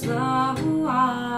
savoir. the.